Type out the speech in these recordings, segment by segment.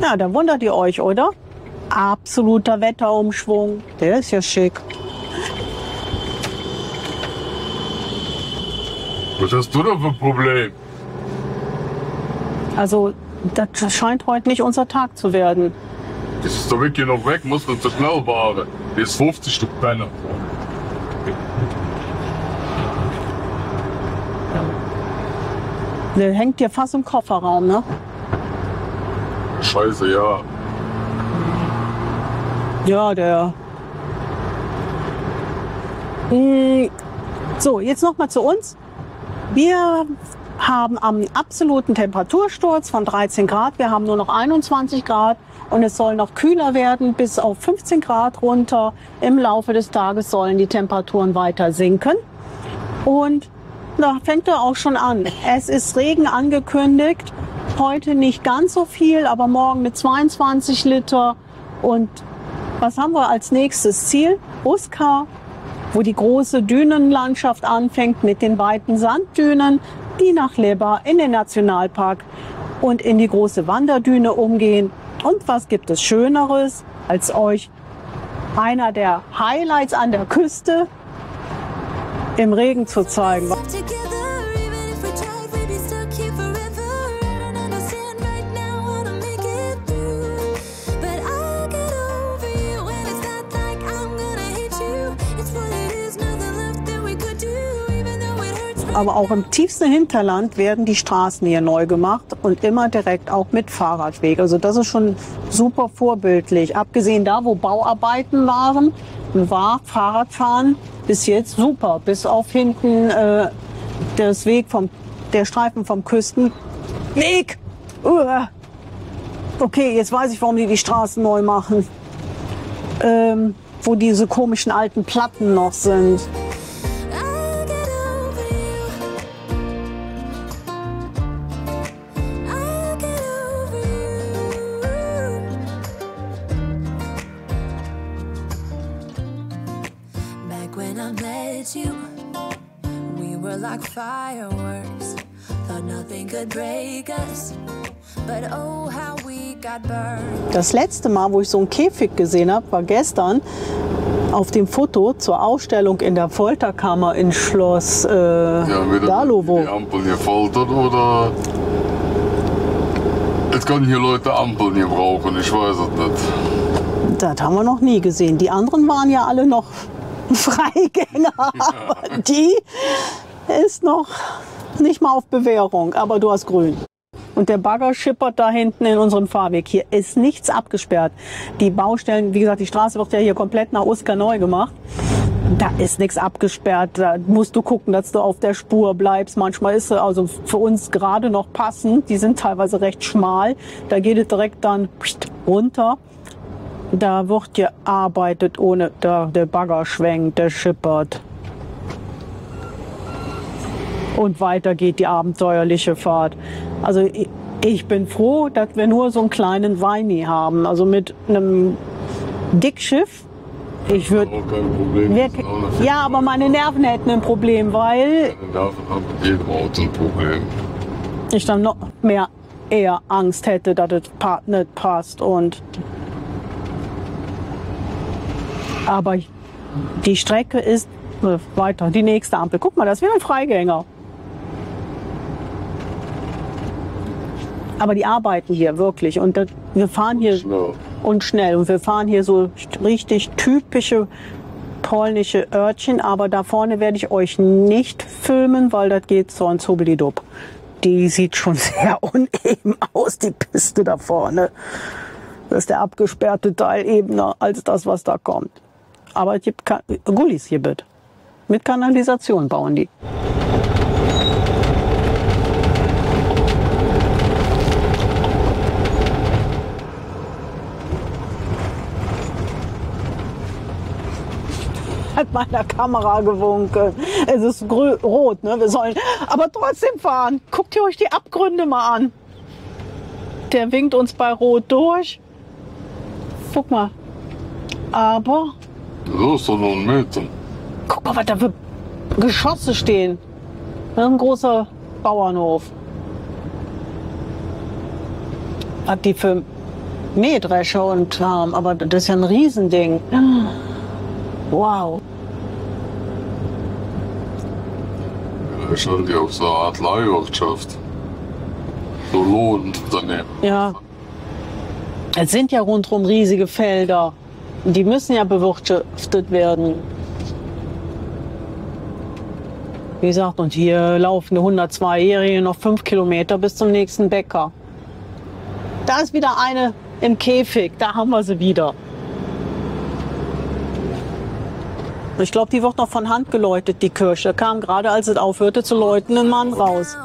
Na, da wundert ihr euch, oder? Absoluter Wetterumschwung. Der ist ja schick. Was hast du da für ein Problem? Also, das scheint heute nicht unser Tag zu werden. Das ist doch wirklich noch weg, muss so schnell fahren. Die ist 50 Stück Penner. Der hängt dir fast im Kofferraum, ne? Scheiße, ja. Ja, der. Hm, So, jetzt noch mal zu uns. Wir haben am absoluten Temperatursturz von 13 Grad. Wir haben nur noch 21 Grad und es soll noch kühler werden bis auf 15 Grad runter. Im Laufe des Tages sollen die Temperaturen weiter sinken. Und da fängt er auch schon an. Es ist Regen angekündigt. Heute nicht ganz so viel, aber morgen mit 22 Liter. Und was haben wir als nächstes Ziel? Uska, wo die große Dünenlandschaft anfängt mit den weiten Sanddünen, die nach Leber in den Nationalpark und in die große Wanderdüne umgehen. Und was gibt es Schöneres, als euch einer der Highlights an der Küste im Regen zu zeigen? Aber auch im tiefsten Hinterland werden die Straßen hier neu gemacht und immer direkt auch mit Fahrradweg. Also das ist schon super vorbildlich. Abgesehen da, wo Bauarbeiten waren, war Fahrradfahren bis jetzt super. Bis auf hinten äh, das Weg vom, der Streifen vom Küstenweg. Uah. Okay, jetzt weiß ich, warum die die Straßen neu machen. Ähm, wo diese komischen alten Platten noch sind. Das letzte Mal, wo ich so einen Käfig gesehen habe, war gestern auf dem Foto zur Ausstellung in der Folterkammer in Schloss äh, Ja, Dalowo. die Ampeln gefoltert oder. Jetzt können hier Leute Ampeln hier brauchen, ich weiß es nicht. Das haben wir noch nie gesehen. Die anderen waren ja alle noch Freigänger, aber die ist noch nicht mal auf Bewährung. Aber du hast grün. Und der Bagger schippert da hinten in unserem Fahrweg. Hier ist nichts abgesperrt. Die Baustellen, wie gesagt, die Straße wird ja hier komplett nach Oskar neu gemacht. Da ist nichts abgesperrt. Da musst du gucken, dass du auf der Spur bleibst. Manchmal ist sie also für uns gerade noch passend. Die sind teilweise recht schmal. Da geht es direkt dann runter. Da wird gearbeitet ohne, da, der Bagger schwenkt, der schippert. Und weiter geht die abenteuerliche Fahrt. Also ich, bin froh, dass wir nur so einen kleinen Weini haben. Also mit einem Dickschiff. Ich würde. Das ist ja, aber meine Nerven hätten ein Problem, weil hat mit jedem Auto ein Problem. ich dann noch mehr eher Angst hätte, dass es pa nicht passt. Und aber die Strecke ist äh, weiter, die nächste Ampel. Guck mal, das wäre ein Freigänger. Aber die arbeiten hier wirklich und wir fahren hier Schnell. und schnell und wir fahren hier so richtig typische polnische Örtchen, aber da vorne werde ich euch nicht filmen, weil das geht sonst hubbelidub. Die sieht schon sehr uneben aus, die Piste da vorne. Das ist der abgesperrte Teil ebener als das, was da kommt. Aber es gibt Gullis hier bitte. Mit Kanalisation bauen die. Hat meiner Kamera gewunken. Es ist rot, ne? Wir sollen aber trotzdem fahren. Guckt ihr euch die Abgründe mal an. Der winkt uns bei Rot durch. Guck mal. Aber So ist doch nur ein Meter. guck mal, was da für Geschosse stehen. Das ist ein großer Bauernhof. Hat die für Mähdrescher und haben, aber das ist ja ein Riesending. Wow. Stelle die auf so eine Art Leihwirtschaft. So lohnend daneben. Ja. Es sind ja rundherum riesige Felder. Die müssen ja bewirtschaftet werden. Wie gesagt, und hier laufen eine 102-Jährige noch fünf Kilometer bis zum nächsten Bäcker. Da ist wieder eine im Käfig. Da haben wir sie wieder. Ich glaube, die wird noch von Hand geläutet, die Kirche. Kam gerade, als es aufhörte zu läuten, ein Mann raus.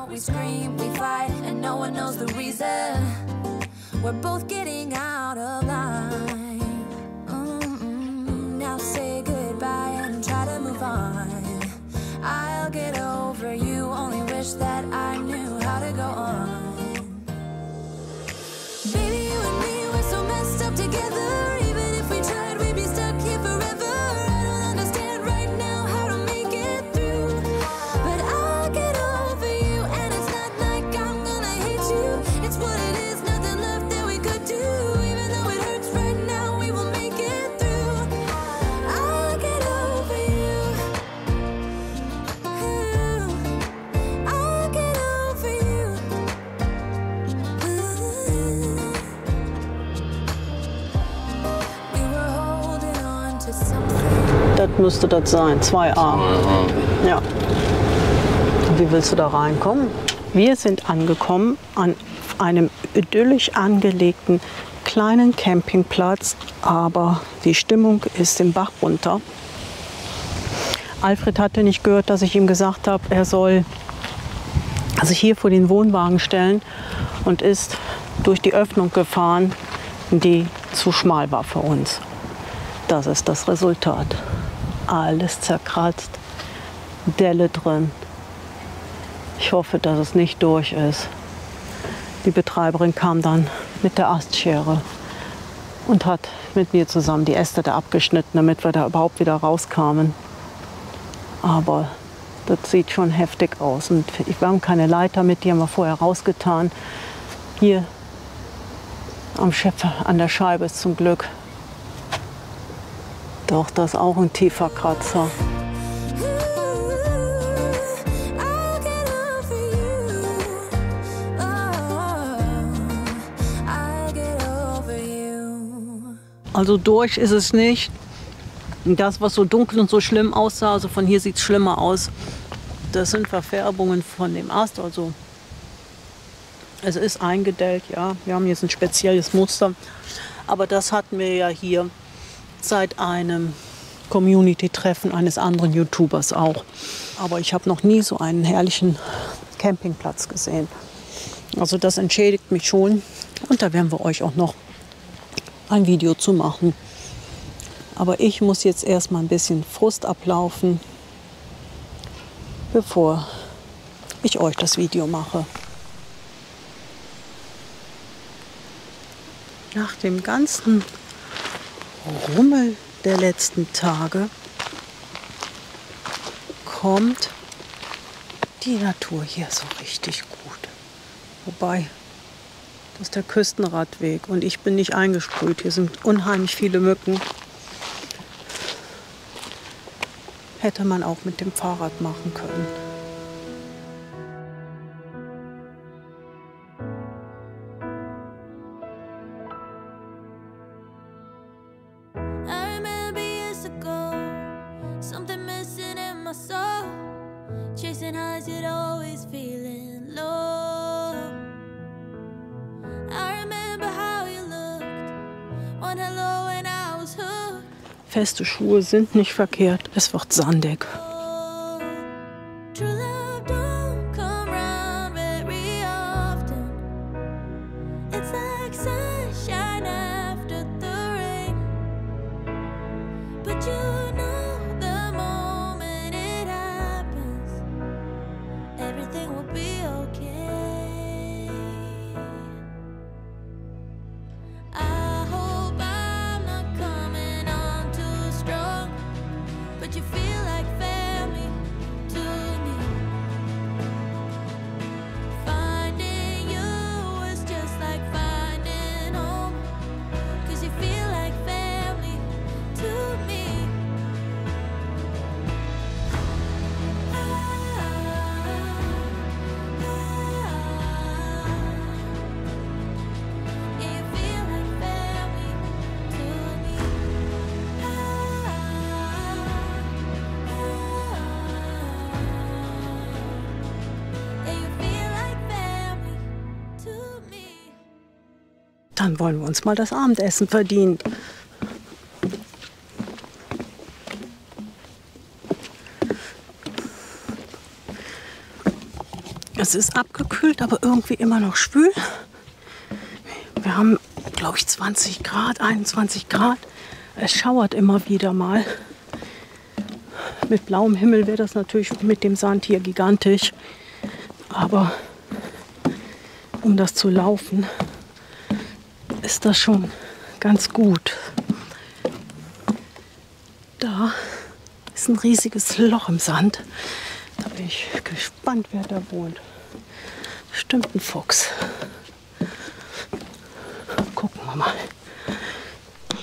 We're both getting out of line. Müsste das sein. 2a. Ja, Ja. Wie willst du da reinkommen? Wir sind angekommen an einem idyllisch angelegten kleinen Campingplatz, aber die Stimmung ist im Bach runter. Alfred hatte nicht gehört, dass ich ihm gesagt habe, er soll sich hier vor den Wohnwagen stellen und ist durch die Öffnung gefahren, die zu schmal war für uns. Das ist das Resultat. Alles zerkratzt, Delle drin. Ich hoffe, dass es nicht durch ist. Die Betreiberin kam dann mit der Astschere und hat mit mir zusammen die Äste da abgeschnitten, damit wir da überhaupt wieder rauskamen. Aber das sieht schon heftig aus. Und wir haben keine Leiter mit, die haben wir vorher rausgetan. Hier am Schöpfer, an der Scheibe ist zum Glück. Doch, das ist auch ein tiefer Kratzer. Also durch ist es nicht. Das, was so dunkel und so schlimm aussah, also von hier sieht es schlimmer aus. Das sind Verfärbungen von dem Ast. Also es ist eingedellt, ja. Wir haben jetzt ein spezielles Muster. Aber das hatten wir ja hier seit einem Community-Treffen eines anderen YouTubers auch. Aber ich habe noch nie so einen herrlichen Campingplatz gesehen. Also das entschädigt mich schon. Und da werden wir euch auch noch ein Video zu machen. Aber ich muss jetzt erstmal ein bisschen Frust ablaufen, bevor ich euch das Video mache. Nach dem ganzen Rummel der letzten Tage kommt die Natur hier so richtig gut. Wobei, das ist der Küstenradweg und ich bin nicht eingesprüht. Hier sind unheimlich viele Mücken. Hätte man auch mit dem Fahrrad machen können. Feste Schuhe sind nicht verkehrt. Es wird sandig. Wollen wir uns mal das Abendessen verdienen. Es ist abgekühlt, aber irgendwie immer noch schwül. Wir haben, glaube ich, 20 Grad, 21 Grad. Es schauert immer wieder mal. Mit blauem Himmel wäre das natürlich mit dem Sand hier gigantisch. Aber um das zu laufen, ist das schon ganz gut. Da ist ein riesiges Loch im Sand. Da bin ich gespannt, wer da wohnt. Bestimmt ein Fuchs. Gucken wir mal.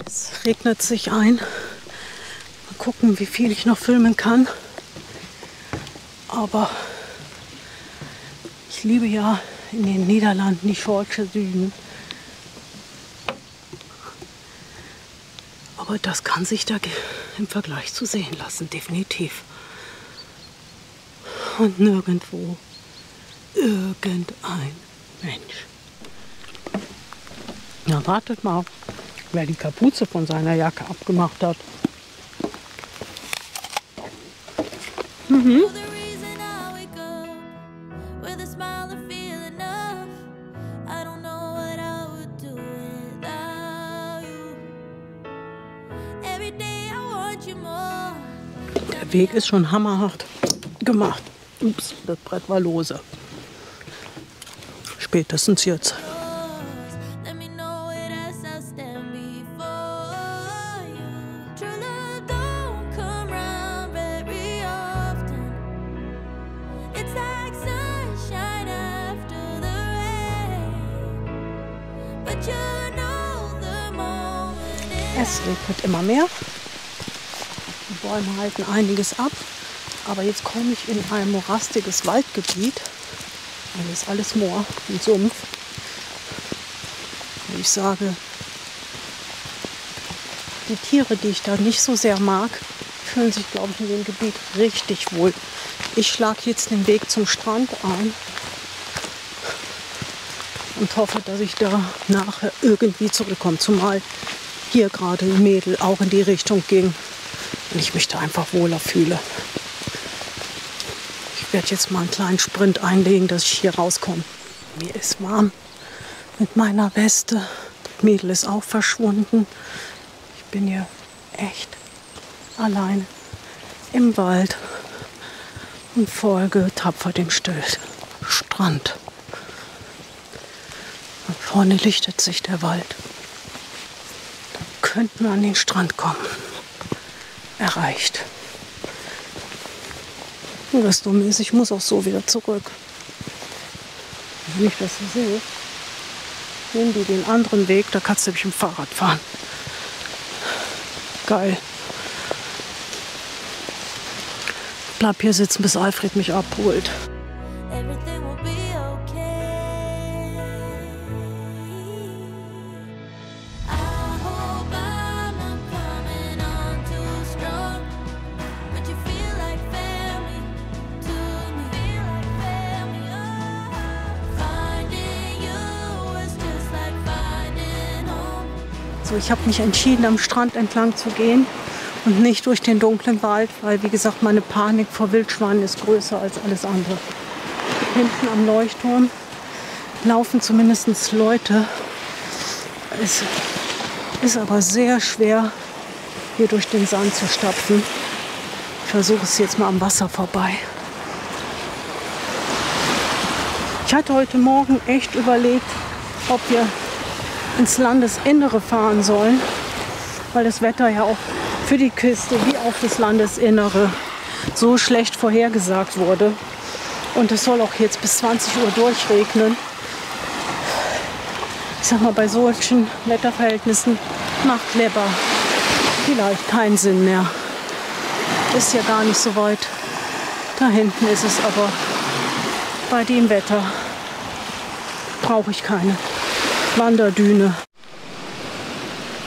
Es regnet sich ein. Mal gucken, wie viel ich noch filmen kann. Aber ich liebe ja in den Niederlanden die Schortsche Süden. Aber das kann sich da im Vergleich zu sehen lassen, definitiv. Und nirgendwo irgendein Mensch. Na, wartet mal, wer die Kapuze von seiner Jacke abgemacht hat. Mhm. Der Weg ist schon hammerhart gemacht. Ups, das Brett war lose. Spätestens jetzt. Es regnet immer mehr. Bäume halten einiges ab. Aber jetzt komme ich in ein morastiges Waldgebiet. Das ist alles Moor und Sumpf. Und ich sage, die Tiere, die ich da nicht so sehr mag, fühlen sich, glaube ich, in dem Gebiet richtig wohl. Ich schlage jetzt den Weg zum Strand ein und hoffe, dass ich da nachher irgendwie zurückkomme. Zumal hier gerade Mädel auch in die Richtung ging und ich mich da einfach wohler fühle. Ich werde jetzt mal einen kleinen Sprint einlegen, dass ich hier rauskomme. Mir ist warm mit meiner Weste. Das Mädel ist auch verschwunden. Ich bin hier echt allein im Wald und folge tapfer dem Still Strand. Und vorne lichtet sich der Wald. Da könnten wir an den Strand kommen. Erreicht. Nur das Dumme ist, ich muss auch so wieder zurück. Wenn ich das sehe, nehmen die den anderen Weg, da kannst du nämlich im Fahrrad fahren. Geil. Bleib hier sitzen, bis Alfred mich abholt. So, ich habe mich entschieden, am Strand entlang zu gehen und nicht durch den dunklen Wald, weil, wie gesagt, meine Panik vor Wildschweinen ist größer als alles andere. Hinten am Leuchtturm laufen zumindest Leute. Es ist aber sehr schwer, hier durch den Sand zu stapfen. Ich versuche es jetzt mal am Wasser vorbei. Ich hatte heute Morgen echt überlegt, ob wir ins Landesinnere fahren sollen, weil das Wetter ja auch für die Küste wie auch das Landesinnere so schlecht vorhergesagt wurde. Und es soll auch jetzt bis 20 Uhr durchregnen. Ich sag mal, bei solchen Wetterverhältnissen macht Leber vielleicht keinen Sinn mehr. Ist ja gar nicht so weit. Da hinten ist es aber bei dem Wetter brauche ich keine Wanderdüne.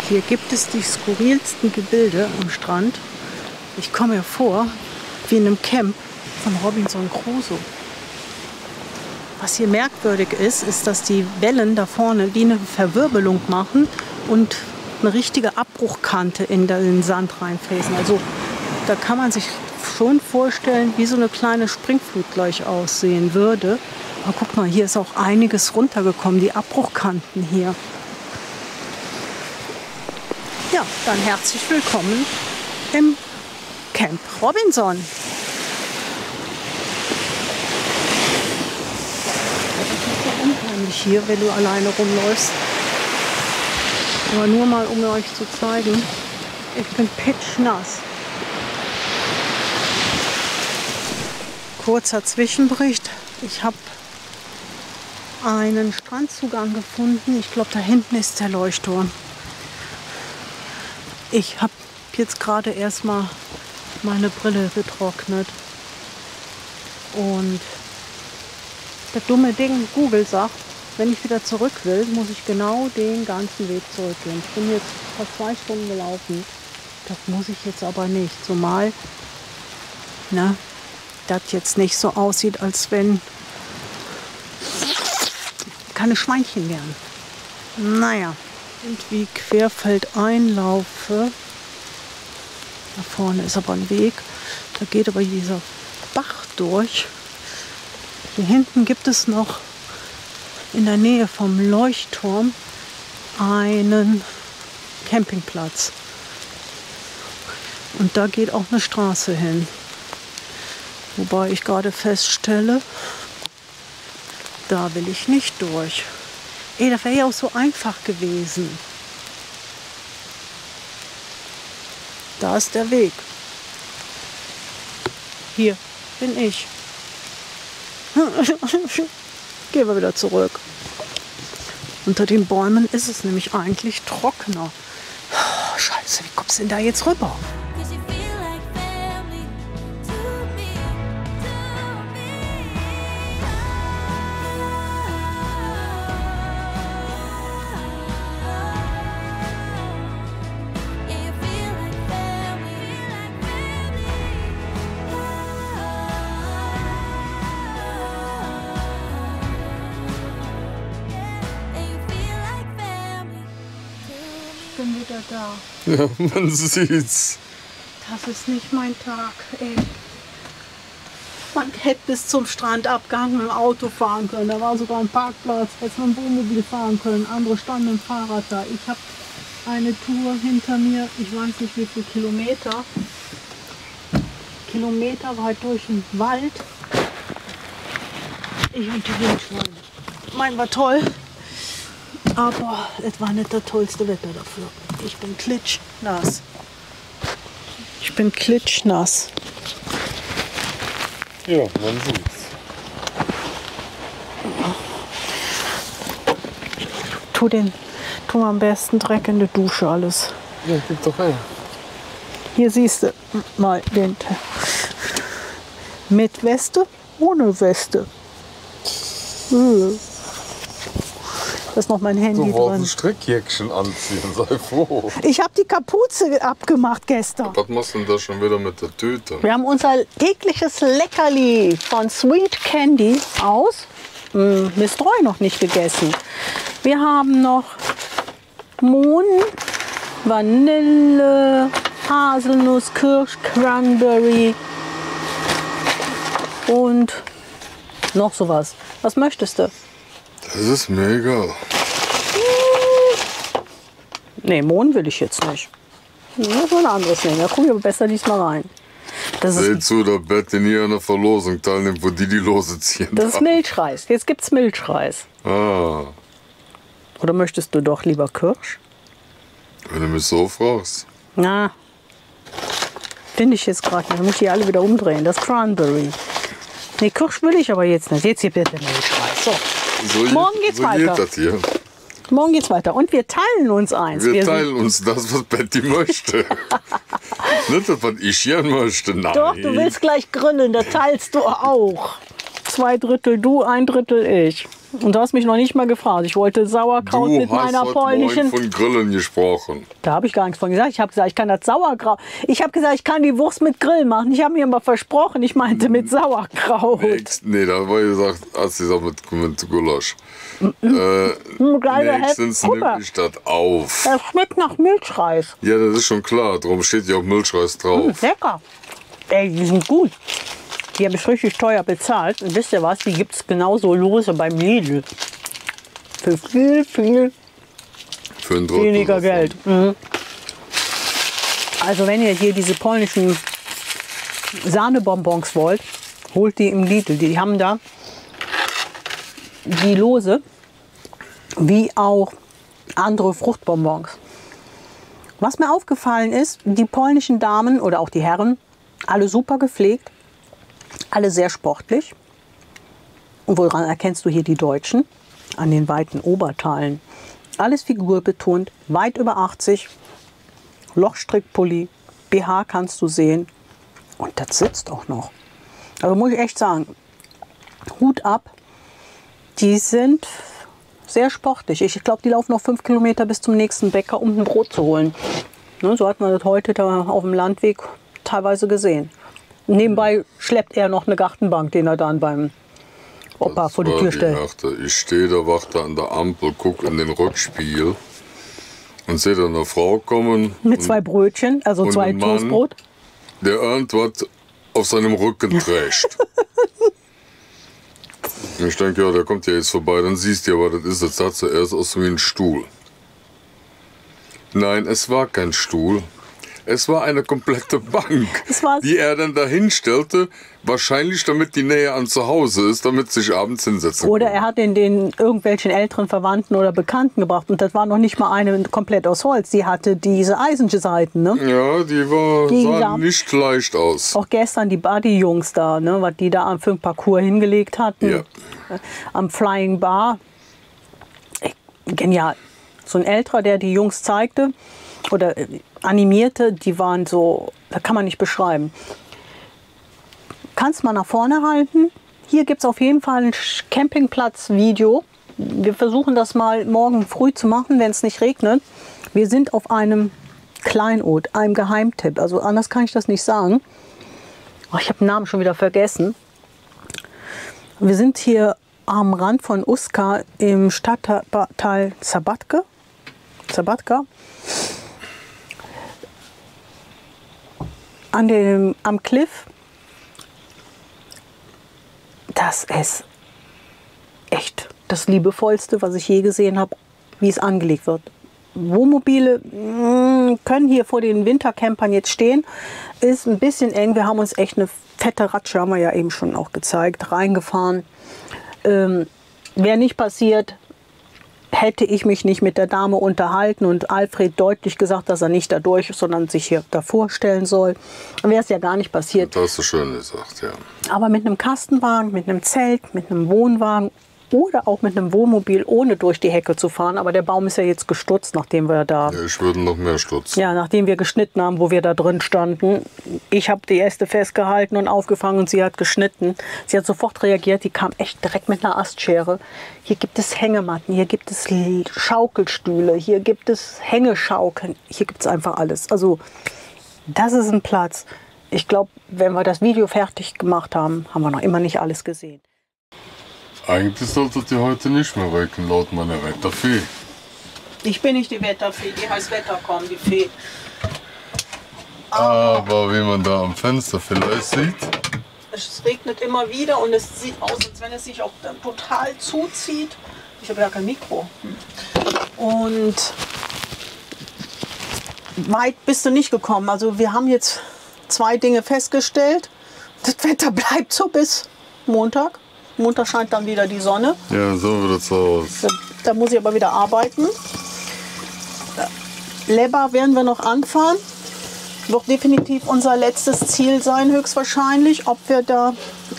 Hier gibt es die skurrilsten Gebilde am Strand. Ich komme mir vor wie in einem Camp von Robinson Crusoe. Was hier merkwürdig ist, ist, dass die Wellen da vorne wie eine Verwirbelung machen und eine richtige Abbruchkante in den Sand reinfräsen. Also da kann man sich schon vorstellen, wie so eine kleine Springflut gleich aussehen würde. Aber guck mal, hier ist auch einiges runtergekommen, die Abbruchkanten hier. Ja, dann herzlich willkommen im Camp Robinson. unheimlich hier, wenn du alleine rumläufst. Aber nur mal, um euch zu zeigen, ich bin pitschnass. Kurzer Zwischenbericht. Ich habe einen Strandzugang gefunden. Ich glaube, da hinten ist der Leuchtturm. Ich habe jetzt gerade erstmal meine Brille getrocknet. Und das dumme Ding Google sagt, wenn ich wieder zurück will, muss ich genau den ganzen Weg zurückgehen. Ich bin jetzt fast zwei Stunden gelaufen. Das muss ich jetzt aber nicht. Zumal ne, das jetzt nicht so aussieht, als wenn keine Schweinchen wären. Naja, irgendwie querfeldein laufe. Da vorne ist aber ein Weg. Da geht aber dieser Bach durch. Hier hinten gibt es noch in der Nähe vom Leuchtturm einen Campingplatz. Und da geht auch eine Straße hin. Wobei ich gerade feststelle, da will ich nicht durch. Ey, das wäre ja auch so einfach gewesen. Da ist der Weg. Hier bin ich. Gehen wir wieder zurück. Unter den Bäumen ist es nämlich eigentlich trockener. Scheiße, wie kommst du denn da jetzt rüber? Ja, man sieht's. Das ist nicht mein Tag, ey. Man hätte bis zum Strandabgang mit dem Auto fahren können. Da war sogar ein Parkplatz, hätte man Wohnmobil fahren können. Andere standen im Fahrrad da. Ich habe eine Tour hinter mir, ich weiß nicht wie viele Kilometer. Kilometer weit durch den Wald. Ich und die Wildschweine. Mein war toll. Aber es war nicht das tollste Wetter dafür. Ich bin klitschnass. Ich bin klitschnass. Ja, man sieht's. Tu den, tu am besten Dreck in die Dusche alles. Ja, gib doch her. Hier siehst du mal den mit Weste, ohne Weste. Äh. Da ist noch mein Handy Du wolltest ein drin. Strickjäckchen anziehen, sei froh. Ich habe die Kapuze abgemacht gestern. Was machst du denn da schon wieder mit der Tüte? Wir haben unser tägliches Leckerli von Sweet Candy aus hm, Mistreu noch nicht gegessen. Wir haben noch Mohn, Vanille, Haselnuss, Kirsch, Cranberry und noch sowas. Was möchtest du? Das ist mir egal. Nee, Mohn will ich jetzt nicht. Das ist ein anderes nehmen. Da gucken wir besser diesmal rein. Das ist, Seht zu, der Bett in an der Verlosung teilnimmt, wo die die Lose ziehen. das ist. Milchreis. Jetzt gibt's Milchreis. Ah, Oder möchtest du doch lieber Kirsch? wenn du mich so fragst. Na, finde ich jetzt gerade nicht. Da muss ich die alle wieder umdrehen. Das Cranberry. Nee, Kirsch will ich aber jetzt nicht. Jetzt hier bitte Milchreis. So, So Morgen geht's so weiter. geht das hier. morgen geht's weiter. Und wir teilen uns eins. Wir sind- teilen uns das, was Betty möchte. Nicht das, was ich hier möchte. Nein. Doch, du willst gleich grillen. Da teilst du auch. Zwei Drittel du, ein Drittel ich. Und du hast mich noch nicht mal gefragt. Ich wollte Sauerkraut Du mit hast meiner heute Morgen polnischen. von Grillen gesprochen. Da habe ich gar nichts von gesagt. Ich habe gesagt, ich kann das Sauerkraut. Ich habe gesagt, ich kann die Wurst mit Grill machen. Ich habe mir aber versprochen, ich meinte mit Sauerkraut. Ex- Nee, da war gesagt, hast du gesagt mit, mit Gulasch. Äh, Hm, geile Hälfte. nächstens nehme ich das auf. das schmeckt nach Milchreis. Ja, das ist schon klar. Darum steht ja auch Milchreis drauf. Lecker. Ey, die sind gut. Die habe ich richtig teuer bezahlt. Und wisst ihr was? Die gibt es genauso lose beim Lidl. Für viel, viel Für weniger. Geld. Mhm. Also wenn ihr hier diese polnischen Sahnebonbons wollt, holt die im Lidl. Die haben da die lose, wie auch andere Fruchtbonbons. Was mir aufgefallen ist, die polnischen Damen oder auch die Herren, alle super gepflegt, alle sehr sportlich. Und woran erkennst du hier die Deutschen? An den weiten Oberteilen. Alles figurbetont, weit über 80. Lochstrickpulli, BH kannst du sehen. Und das sitzt auch noch. Also muss ich echt sagen, Hut ab. Die sind sehr sportlich. Ich glaube, die laufen noch fünf Kilometer bis zum nächsten Bäcker, um ein Brot zu holen. Ne, so hat man das heute da auf dem Landweg teilweise gesehen. Nebenbei schleppt er noch eine Gartenbank, den er dann beim Opa Das vor die Tür stellt. Nacht. Ich stehe da, warte an der Ampel, guck in den Rückspiegel und sehe da eine Frau kommen, Mit zwei Brötchen, also zwei. Toastbrot. der irgendwas auf seinem Rücken trägt. Ich denke, ja, der kommt ja jetzt vorbei, dann siehst du ja, was das ist. Das sah zuerst aus wie ein Stuhl. Nein, es war kein Stuhl. Es war eine komplette Bank, die er dann dahin stellte, wahrscheinlich damit die näher an zu Hause ist, damit sich abends hinsetzen Oder kann. er hat den, den irgendwelchen älteren Verwandten oder Bekannten gebracht. Und das war noch nicht mal eine komplett aus Holz. Die hatte diese Eisenseiten. Ne? Ja, die war, Die sah nicht leicht aus. Auch gestern die Buddy-Jungs da, ne? was die da am für ein Parcours hingelegt hatten. Ja. Äh, Am Flying Bar. Ey, Genial. So ein älterer, der die Jungs zeigte oder äh, animierte, die waren so, da kann man nicht beschreiben. Kannst mal nach vorne halten. Hier gibt es auf jeden Fall ein Campingplatz-Video. Wir versuchen das mal morgen früh zu machen, wenn es nicht regnet. Wir sind auf einem Kleinod, einem Geheimtipp. Also anders kann ich das nicht sagen. Oh, ich habe den Namen schon wieder vergessen. Wir sind hier am Rand von Uska im Stadtteil Sabatka. Sabatka. An dem, am Cliff. Das ist echt das liebevollste, was ich je gesehen habe, wie es angelegt wird. Wohnmobile mh, können hier vor den Wintercampern jetzt stehen. Ist ein bisschen eng. Wir haben uns echt eine fette Ratsche, haben wir ja eben schon auch gezeigt, reingefahren. Ähm, Wäre nicht passiert, hätte ich mich nicht mit der Dame unterhalten und Alfred deutlich gesagt, dass er nicht dadurch, sondern sich hier davor stellen soll, dann wäre es ja gar nicht passiert. Das hast du schön gesagt, ja. Aber mit einem Kastenwagen, mit einem Zelt, mit einem Wohnwagen oder auch mit einem Wohnmobil, ohne durch die Hecke zu fahren. Aber der Baum ist ja jetzt gestutzt, nachdem wir da, ja ich würde noch mehr stutzen. ja, nachdem wir geschnitten haben, wo wir da drin standen. Ich habe die Äste festgehalten und aufgefangen und sie hat geschnitten. Sie hat sofort reagiert. Die kam echt direkt mit einer Astschere. Hier gibt es Hängematten, hier gibt es Schaukelstühle, hier gibt es Hängeschaukeln. Hier gibt es einfach alles. Also das ist ein Platz. Ich glaube, wenn wir das Video fertig gemacht haben, haben wir noch immer nicht alles gesehen. Eigentlich solltet ihr heute nicht mehr wecken, laut meiner Wetterfee. Ich bin nicht die Wetterfee, die heißt Wetterkorn, die Fee. Aber wie man da am Fenster vielleicht sieht, Es regnet immer wieder und es sieht aus, als wenn es sich auch dann total zuzieht. Ich habe ja kein Mikro. Und weit bist du nicht gekommen. Also wir haben jetzt zwei Dinge festgestellt. Das Wetter bleibt so bis Montag. Montag scheint dann wieder die Sonne. ja, so wird es aus. Da, da muss ich aber wieder arbeiten. Leber werden wir noch anfahren. Wird definitiv unser letztes Ziel sein, höchstwahrscheinlich. Ob wir da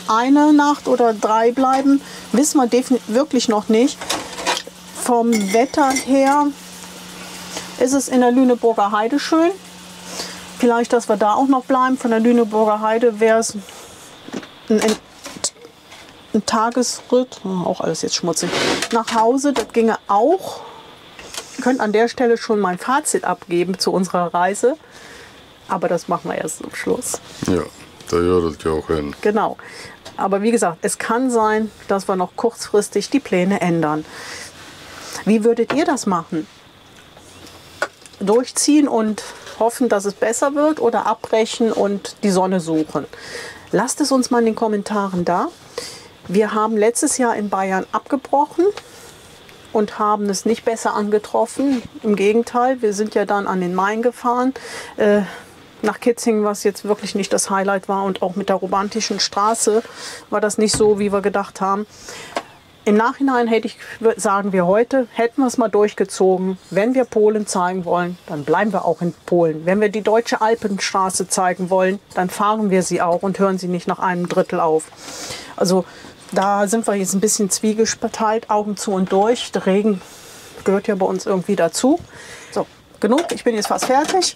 eine Nacht oder drei bleiben, wissen wir wirklich noch nicht. Vom Wetter her ist es in der Lüneburger Heide schön. Vielleicht, dass wir da auch noch bleiben. Von der Lüneburger Heide wäre es ein ein Tagesritt, oh, auch alles jetzt schmutzig, nach Hause, das ginge auch. Ihr könnt an der Stelle schon mein Fazit abgeben zu unserer Reise. Aber das machen wir erst zum Schluss. Ja, da gehört das ja auch hin. Genau. Aber wie gesagt, es kann sein, dass wir noch kurzfristig die Pläne ändern. Wie würdet ihr das machen? Durchziehen und hoffen, dass es besser wird oder abbrechen und die Sonne suchen? Lasst es uns mal in den Kommentaren da. Wir haben letztes Jahr in Bayern abgebrochen und haben es nicht besser angetroffen. Im Gegenteil, wir sind ja dann an den Main gefahren. Äh, nach Kitzingen, was jetzt wirklich nicht das Highlight war. Und auch mit der romantischen Straße war das nicht so, wie wir gedacht haben. Im Nachhinein hätte ich, sagen wir heute, hätten wir es mal durchgezogen. Wenn wir Polen zeigen wollen, dann bleiben wir auch in Polen. Wenn wir die deutsche Alpenstraße zeigen wollen, dann fahren wir sie auch und hören sie nicht nach einem Drittel auf. Also da sind wir jetzt ein bisschen zwiegespalten, Augen zu und durch. Der Regen gehört ja bei uns irgendwie dazu. So, genug. Ich bin jetzt fast fertig.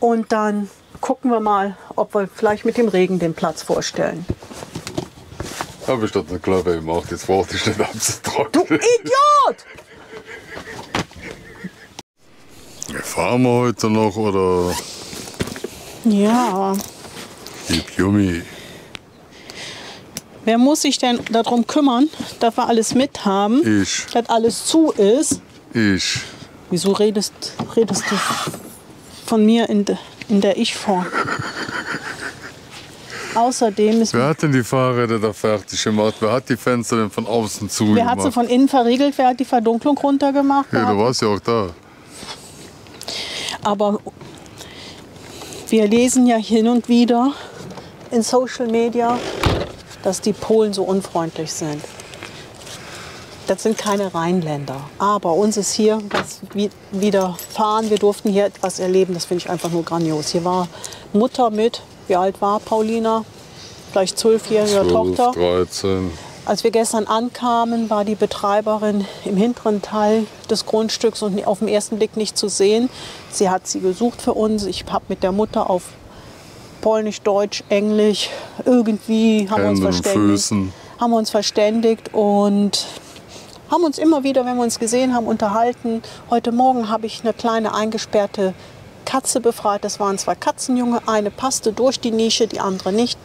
Und dann gucken wir mal, ob wir vielleicht mit dem Regen den Platz vorstellen. Habe ich dort eine Klappe gemacht, jetzt warte ich nicht abzutrocknen. Du Idiot! Fahren wir heute noch oder Ja, gib Yummi? Wer muss sich denn darum kümmern, dass wir alles mithaben, Ich, dass alles zu ist? ich. Wieso redest, redest du von mir in, de, in der Ich-Form? Außerdem ist, Wer hat denn die Fahrräder da fertig gemacht? Wer hat die Fenster denn von außen wer zugemacht? hat sie von innen verriegelt, wer hat die Verdunklung runtergemacht? Hey, du warst ja auch da. Aber wir lesen ja hin und wieder in Social Media, dass die Polen so unfreundlich sind. Das sind keine Rheinländer. Aber uns ist hier was wi- widerfahren. Wir durften hier etwas erleben. Das finde ich einfach nur grandios. Hier war Mutter mit, wie alt war Paulina? Vielleicht zwölfjährige 12, Tochter. 13. Als wir gestern ankamen, war die Betreiberin im hinteren Teil des Grundstücks und auf den ersten Blick nicht zu sehen. Sie hat sie gesucht für uns. Ich habe mit der Mutter auf Polnisch, Deutsch, Englisch irgendwie haben wir uns verständigt. Füßen. Haben wir uns verständigt und haben uns immer wieder, wenn wir uns gesehen haben, unterhalten. Heute Morgen habe ich eine kleine eingesperrte Katze befreit. Das waren zwei Katzenjunge. Eine passte durch die Nische, die andere nicht.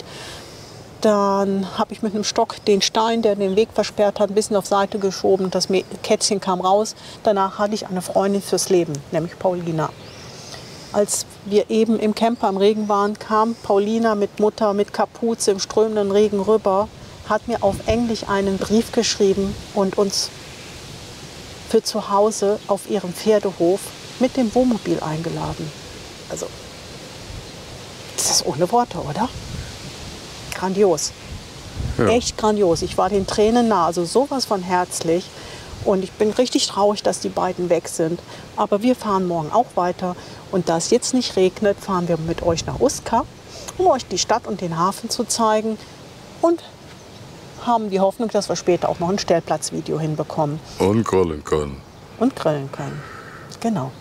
Dann habe ich mit einem Stock den Stein, der den Weg versperrt hat, ein bisschen auf Seite geschoben. Das Kätzchen kam raus. Danach hatte ich eine Freundin fürs Leben, nämlich Paulina. Als wir eben im Camper im Regen waren, kam Paulina mit Mutter mit Kapuze im strömenden Regen rüber, hat mir auf Englisch einen Brief geschrieben und uns für zu Hause auf ihrem Pferdehof mit dem Wohnmobil eingeladen. Also, das ist ohne Worte, oder? Grandios. Ja. Echt grandios. Ich war den Tränen nah, also sowas von herzlich. Und ich bin richtig traurig, dass die beiden weg sind. Aber wir fahren morgen auch weiter. Und da es jetzt nicht regnet, fahren wir mit euch nach Uska, um euch die Stadt und den Hafen zu zeigen. Und haben die Hoffnung, dass wir später auch noch ein Stellplatzvideo hinbekommen Und grollen können. und grillen können. Genau.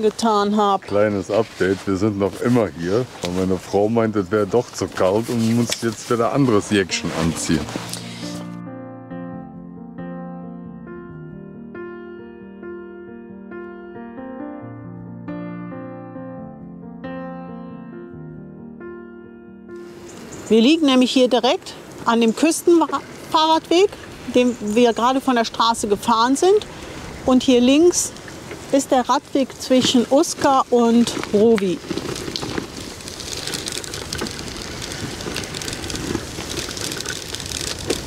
Getan habe. Kleines Update, wir sind noch immer hier. Und meine Frau meint, es wäre doch zu kalt und muss jetzt wieder anderes Jäckchen anziehen. Wir liegen nämlich hier direkt an dem Küstenfahrradweg, den wir gerade von der Straße gefahren sind. Und hier links ist der Radweg zwischen Uska und Rovi.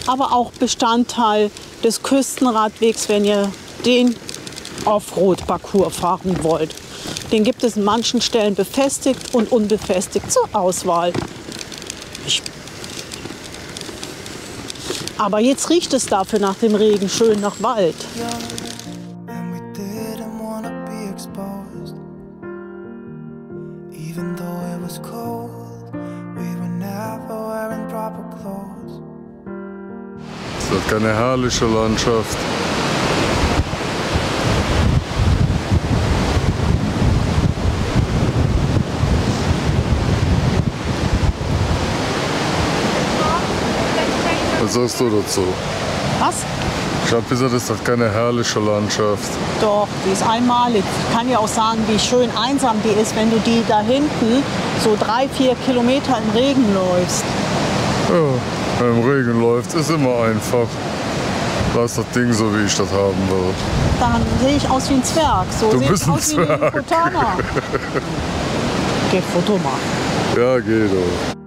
Aber auch Bestandteil des Küstenradwegs, wenn ihr den Offroad-Parcours fahren wollt. Den gibt es in manchen Stellen befestigt und unbefestigt zur Auswahl. Ich aber jetzt riecht es dafür nach dem Regen schön nach Wald. We didn't wanna be exposed. Even though it was cold, we were never wearing proper clothes. Es wird keine herrliche Landschaft. Das Was sagst du dazu? Was? Ich habe gesagt, das ist doch keine herrliche Landschaft. Doch, die ist einmalig. Ich kann ja auch sagen, wie schön einsam die ist, wenn du die da hinten so drei, vier Kilometer im Regen läufst. Ja, wenn im Regen läuft, ist immer einfach. Lass das Ding so, wie ich das haben will. Dann sehe ich aus wie ein Zwerg. So Du bist ein aus wie ein Zwerg. Geh Foto machen. Ja, geht doch.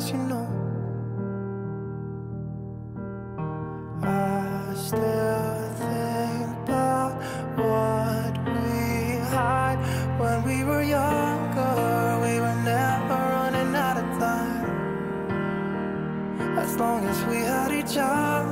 Guys, you know. I still think about what we had when we were younger. We were never running out of time. As long as we had each other,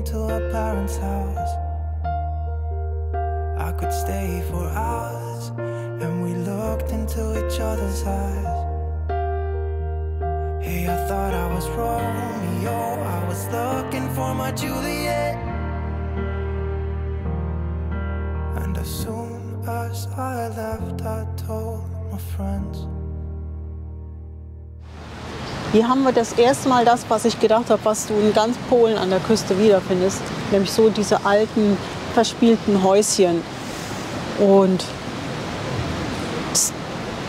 into her parents' house. I could stay for hours, and we looked into each other's eyes. Hey, I thought I was Romeo, I was looking for my Juliet. Hier haben wir das erste Mal das, was ich gedacht habe, was du in ganz Polen an der Küste wiederfindest. Nämlich so diese alten, verspielten Häuschen. Und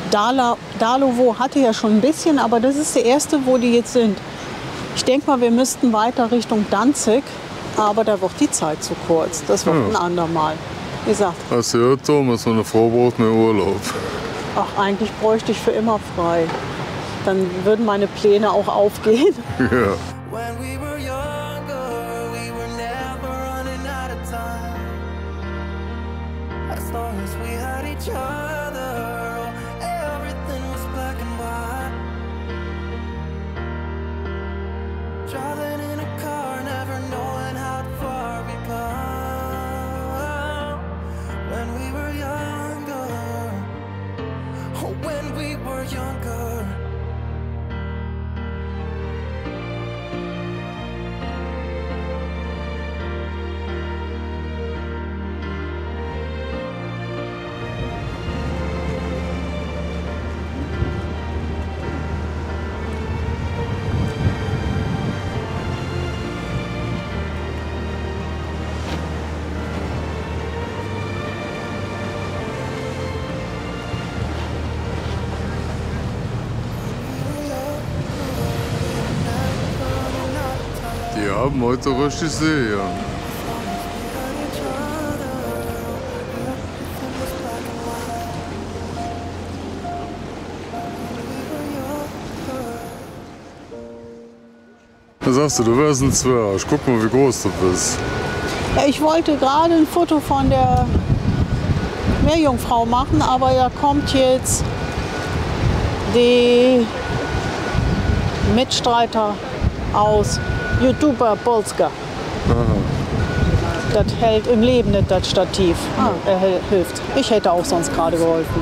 Dala, Dalowo hatte ja schon ein bisschen, aber das ist der erste, wo die jetzt sind. Ich denke mal, wir müssten weiter Richtung Danzig, aber da wird die Zeit zu kurz. Das wird Ja. ein andermal. Wie gesagt, Hast du gehört, Thomas, meine Frau braucht mehr Urlaub. ach, eigentlich bräuchte ich für immer frei. Dann würden meine Pläne auch aufgehen. Ja. Haben heute richtig See, ja. Da sagst du, du wärst ein Zwerg. Guck mal, wie groß du bist. Ich wollte gerade ein Foto von der Meerjungfrau machen, aber da kommt jetzt die Mitstreiter aus YouTuber Polska. Das hält im Leben nicht das Stativ. Ah, er hilft. Ich hätte auch sonst gerade geholfen.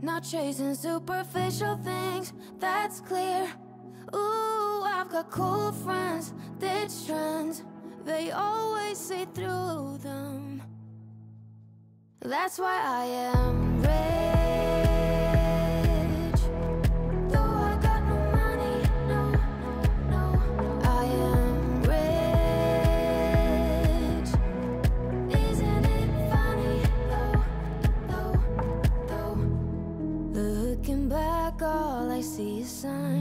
Not chasing superficial things, that's clear. Ooh, I've got cool friends, ditch trends. They always see through them. That's why I am rich. sun.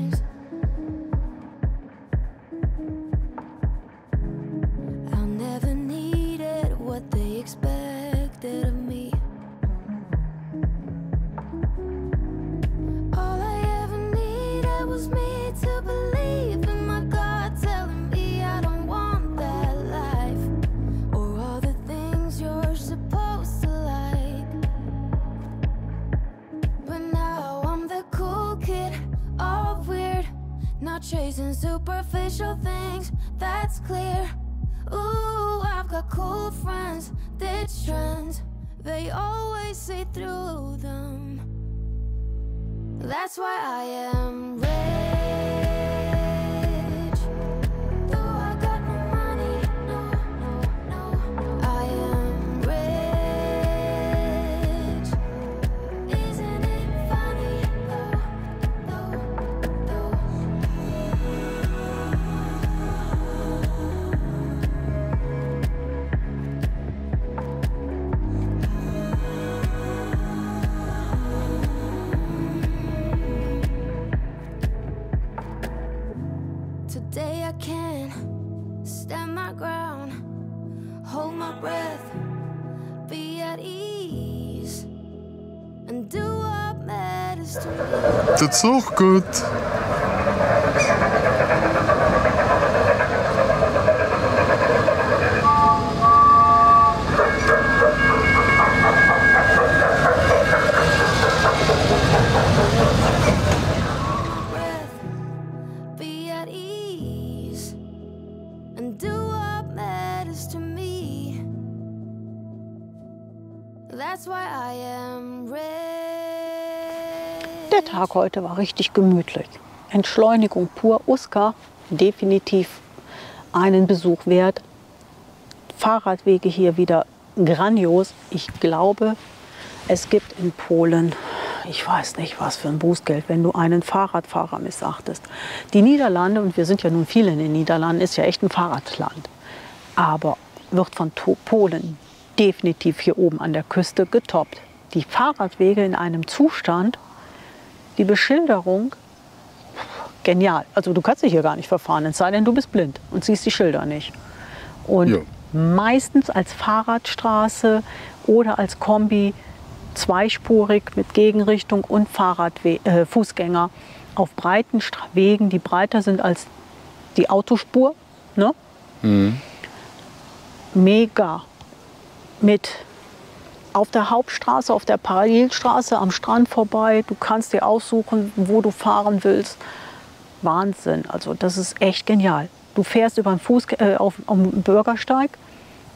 Superficial things, that's clear. Ooh, I've got cool friends, ditch trends. They always see through them. That's why I am matters to me. Der Tag heute war richtig gemütlich. Entschleunigung pur. Uska, definitiv einen Besuch wert. Fahrradwege hier wieder grandios. Ich glaube, es gibt in Polen, ich weiß nicht was für ein Bußgeld, wenn du einen Fahrradfahrer missachtest. Die Niederlande, und wir sind ja nun viele in den Niederlanden, ist ja echt ein Fahrradland. Aber wird von Polen definitiv hier oben an der Küste getoppt. Die Fahrradwege in einem Zustand, die Beschilderung, genial. Also du kannst dich hier gar nicht verfahren, es sei denn, du bist blind und siehst die Schilder nicht. Und Ja. meistens als Fahrradstraße oder als Kombi zweispurig mit Gegenrichtung und Fahrradwe äh, Fußgänger auf breiten Stra Wegen, die breiter sind als die Autospur. Ne? Mega. Mit auf der Hauptstraße, auf der Parallelstraße am Strand vorbei. Du kannst dir aussuchen, wo du fahren willst. Wahnsinn. Also das ist echt genial. Du fährst über den Fuß, äh, auf, auf dem Bürgersteig,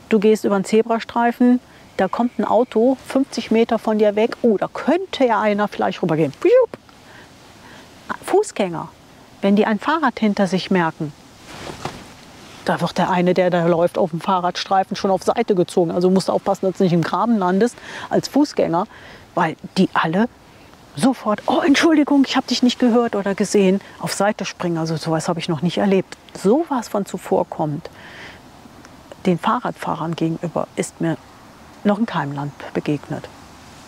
du gehst über den Zebrastreifen, da kommt ein Auto 50 Meter von dir weg. Oh, da könnte ja einer vielleicht rübergehen. Fußgänger, wenn die ein Fahrrad hinter sich merken, da wird der eine, der da läuft, auf dem Fahrradstreifen schon auf Seite gezogen. Also musst du aufpassen, dass du nicht im Graben landest als Fußgänger, weil die alle sofort, oh Entschuldigung, ich habe dich nicht gehört oder gesehen, auf Seite springen. Also sowas habe ich noch nicht erlebt. Sowas von zuvorkommt den Fahrradfahrern gegenüber ist mir noch in keinem Land begegnet.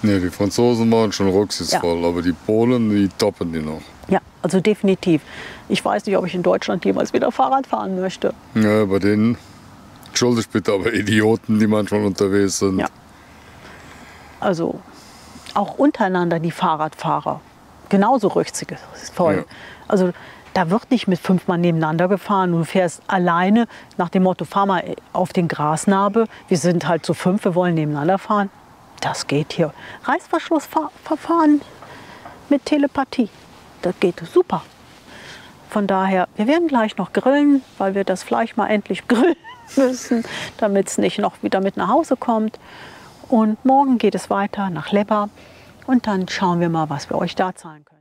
Ne, die Franzosen machen schon rücksichtsvoll, aber die Polen, die toppen die noch. Ja, also definitiv. Ich weiß nicht, ob ich in Deutschland jemals wieder Fahrrad fahren möchte. Ja, bei denen, entschuldigt bitte, aber Idioten, die manchmal unterwegs sind. Ja. Also auch untereinander die Fahrradfahrer genauso rücksichtsvoll. Ja. Also da wird nicht mit fünf Mann nebeneinander gefahren. Du fährst alleine nach dem Motto, fahr mal auf den Grasnarbe. Wir sind halt zu fünf, wir wollen nebeneinander fahren. Das geht hier. Reißverschlussverfahren mit Telepathie. Das geht super. Von daher, wir werden gleich noch grillen, weil wir das Fleisch mal endlich grillen müssen, damit es nicht noch wieder mit nach Hause kommt. Und morgen geht es weiter nach Lepper und dann schauen wir mal, was wir euch da zahlen können.